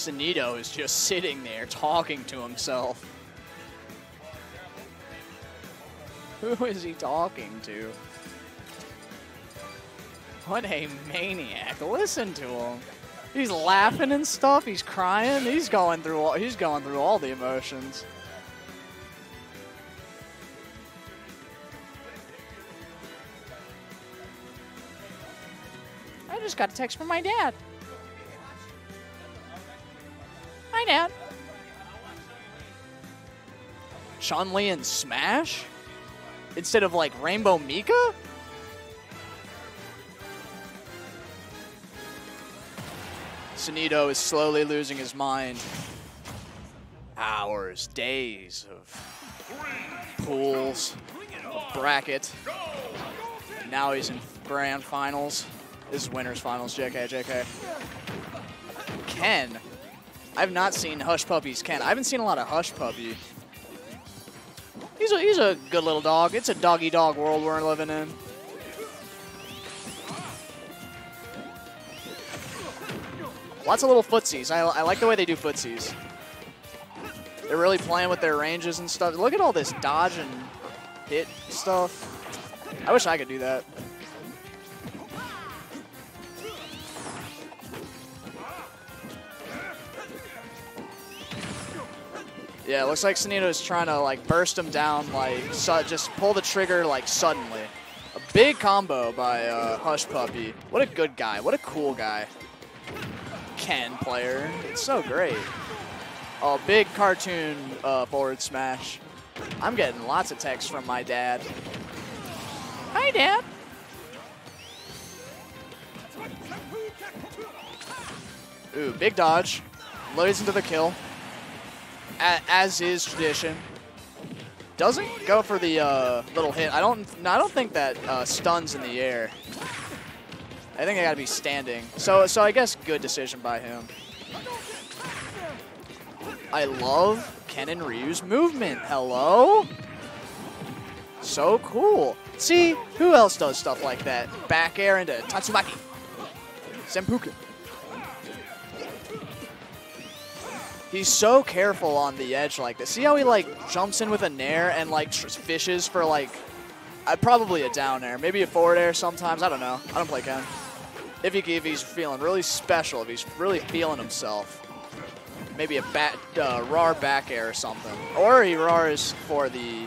Sonido is just sitting there talking to himself. Who is he talking to? What a maniac. Listen to him. He's laughing and stuff. He's crying. He's going through all, he's going through all the emotions. I just got a text from my dad. Hi, Dad. Chun Li and Smash? Instead of like Rainbow Mika? Sonido is slowly losing his mind. Hours, days of pools, of bracket. Now he's in grand finals. This is winners finals, JK, JK. Ken. I've not seen Hush Puppies Ken. I haven't seen a lot of Hush Puppy. He's a, he's a good little dog. It's a doggy dog world we're living in. Lots of little footsies. I, I like the way they do footsies. They're really playing with their ranges and stuff. Look at all this dodge and hit stuff. I wish I could do that. Yeah, it looks like Sonido is trying to like burst him down, like just pull the trigger like suddenly. A big combo by uh, Hush Puppy. What a good guy. What a cool guy. Ken player. It's so great. Oh, big cartoon uh, forward smash. I'm getting lots of texts from my dad. Hi, Dad. Ooh, big dodge. Loads into the kill. As is tradition. Doesn't go for the uh, little hit. I don't. I don't think that uh, stuns in the air. I think I got to be standing. So, so I guess good decision by him. I love Ken and Ryu's movement. Hello? So cool. See, who else does stuff like that? Back air into Tatsumaki. Senpuku. He's so careful on the edge like this. See how he like jumps in with a nair and like fishes for like, uh, probably a down air, maybe a forward air sometimes. I don't know. I don't play Ken. If, he, if he's feeling really special, if he's really feeling himself, maybe a bat, uh, RAR back air or something. Or he RARs for the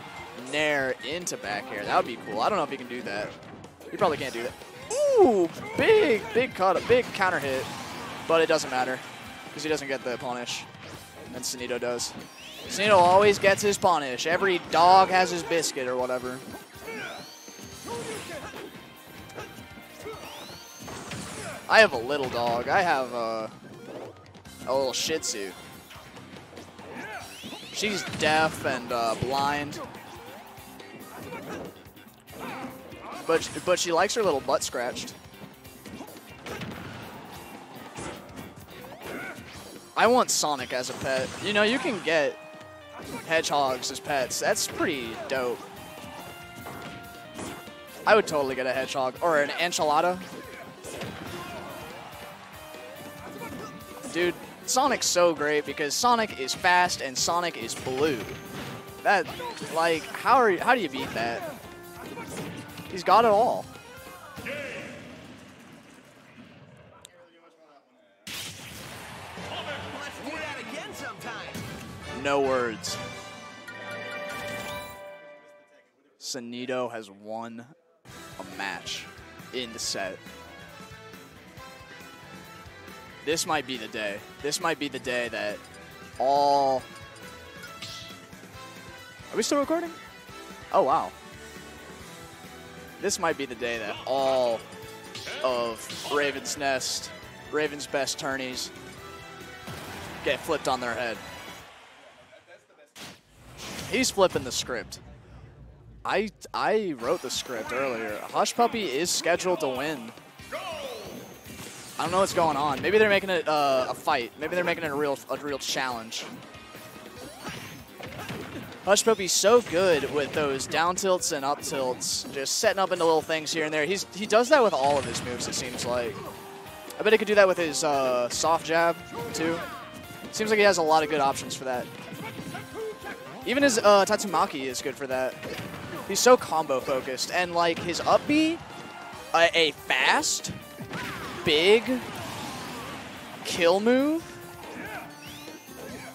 nair into back air. That would be cool. I don't know if he can do that. He probably can't do that. Ooh, big, big cut, a big counter hit. But it doesn't matter because he doesn't get the punish. And Sonido does. Sonido always gets his punish. Every dog has his biscuit or whatever. I have a little dog. I have a, a little Shih Tzu. She's deaf and uh, blind. But, but she likes her little butt scratched. I want Sonic as a pet. You know, you can get hedgehogs as pets. That's pretty dope. I would totally get a hedgehog. Or an enchilada. Dude, Sonic's so great because Sonic is fast and Sonic is blue. That, like, how are you, how do you beat that? He's got it all. No words. Sonido has won a match in the set. This might be the day. This might be the day that all... Are we still recording? Oh, wow. This might be the day that all of Raven's Nest, Raven's best tourneys, get flipped on their head. He's flipping the script. I I wrote the script earlier. Hush Puppy is scheduled to win. I don't know what's going on. Maybe they're making it uh, a fight. Maybe they're making it a real a real challenge. Hush Puppy's so good with those down tilts and up tilts, just setting up into little things here and there. He's he does that with all of his moves. It seems like. I bet he could do that with his uh, soft jab too. Seems like he has a lot of good options for that. Even his uh, Tatsumaki is good for that. He's so combo focused, and like his up B, a, a fast, big kill move.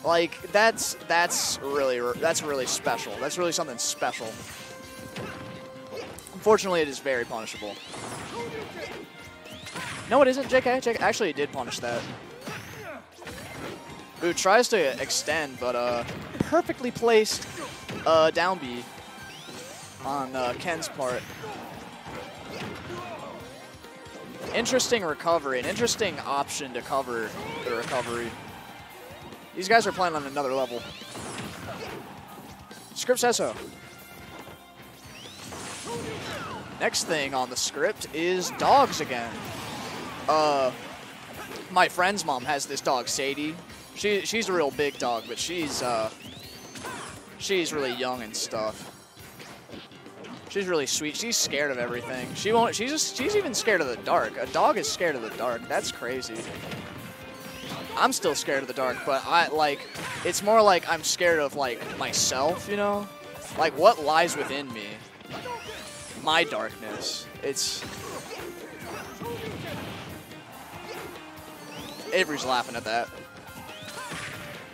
Like that's that's really that's really special. That's really something special. Unfortunately, it is very punishable. No, it isn't. JK, JK actually did punish that. Ooh, tries to extend, but uh, perfectly placed uh, down B on uh, Ken's part. Interesting recovery, an interesting option to cover the recovery. These guys are playing on another level. Script says so. Next thing on the script is dogs again. Uh, my friend's mom has this dog, Sadie. She she's a real big dog, but she's uh, she's really young and stuff. She's really sweet. She's scared of everything. She won't. She's just, she's even scared of the dark. A dog is scared of the dark. That's crazy. I'm still scared of the dark, but I like. It's more like I'm scared of like myself. You know, like what lies within me. My darkness. It's. Avery's laughing at that.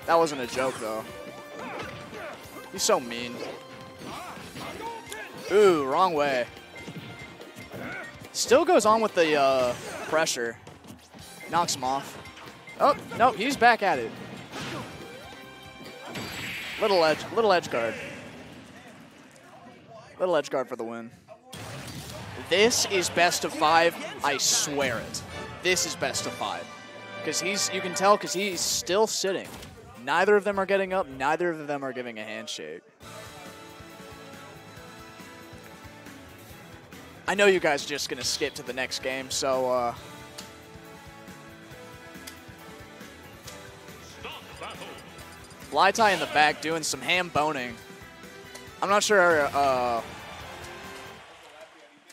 That wasn't a joke though. He's so mean. Ooh, wrong way. Still goes on with the uh, pressure. Knocks him off. Oh, no, he's back at it. Little edge, little edge guard. Little edge guard for the win. This is best of five. I swear it. This is best of five. Because he's, you can tell because he's still sitting. Neither of them are getting up. Neither of them are giving a handshake. I know you guys are just going to skip to the next game, so... Uh, Fly tie in the back doing some ham boning. I'm not sure uh,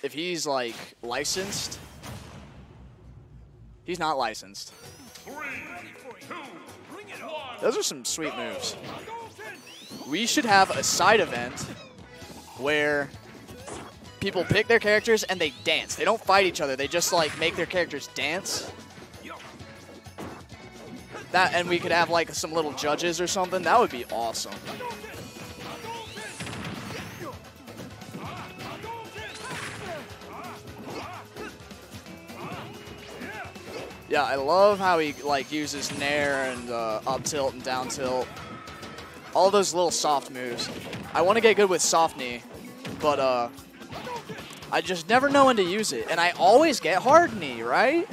if he's like licensed. He's not licensed. Those are some sweet moves. We should have a side event where people pick their characters and they dance. They don't fight each other. They just like make their characters dance. That and we could have like some little judges or something. That would be awesome. Yeah, I love how he like uses nair and uh, up tilt and down tilt. All those little soft moves. I want to get good with soft knee, but uh, I just never know when to use it. And I always get hard knee, right?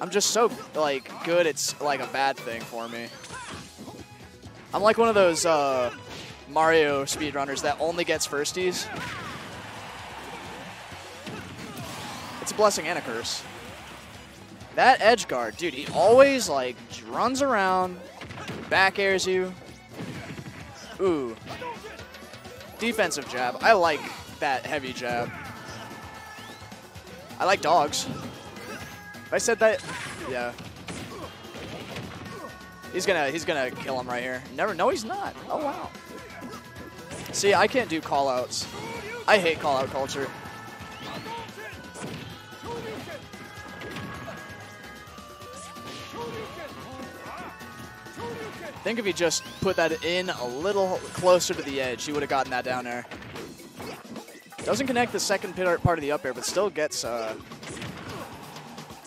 I'm just so, like, good it's, like, a bad thing for me. I'm like one of those uh, Mario speedrunners that only gets firsties. It's a blessing and a curse. That edge guard, dude, he always, like, runs around, back airs you. Ooh. Defensive jab. I like that heavy jab. I like dogs. If I said that, yeah. He's gonna he's gonna kill him right here. Never no he's not. Oh wow. See, I can't do callouts. I hate callout culture. Think if he just put that in a little closer to the edge, he would have gotten that down there. Doesn't connect the second part of the up air, but still gets... Uh...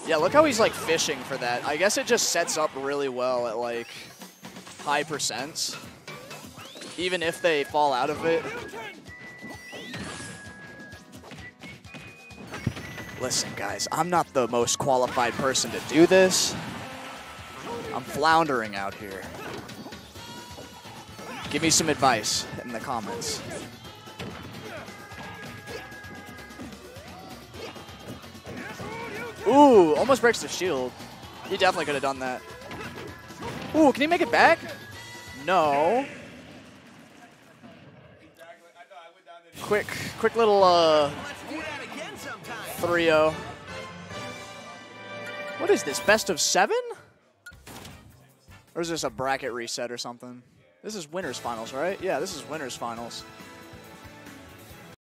Yeah, look how he's like fishing for that. I guess it just sets up really well at like high percents. Even if they fall out of it. Listen, guys, I'm not the most qualified person to do this. I'm floundering out here. Give me some advice in the comments. Ooh, almost breaks the shield. He definitely could have done that. Ooh, can he make it back? No. Quick, quick little uh, 3-0. What is this, best of seven? Or is this a bracket reset or something? This is winners finals, right? Yeah, this is winners finals.